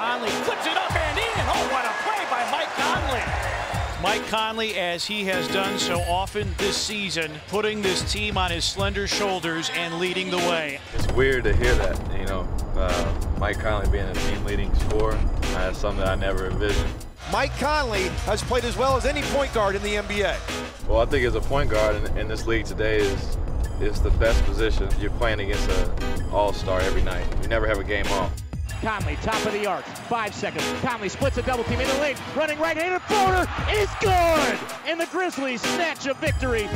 Conley flips it up and in. Oh, what a play by Mike Conley. Mike Conley, as he has done so often this season, putting this team on his slender shoulders and leading the way. It's weird to hear that, you know, uh, Mike Conley being a team leading scorer. That's something that I never envisioned. Mike Conley has played as well as any point guard in the NBA. Well, I think as a point guard in, in this league today is is the best position. You're playing against an all-star every night. You never have a game off. Conley, top of the arc, five seconds. Conley splits a double team in the lane, running right, and a floater is good! And the Grizzlies snatch a victory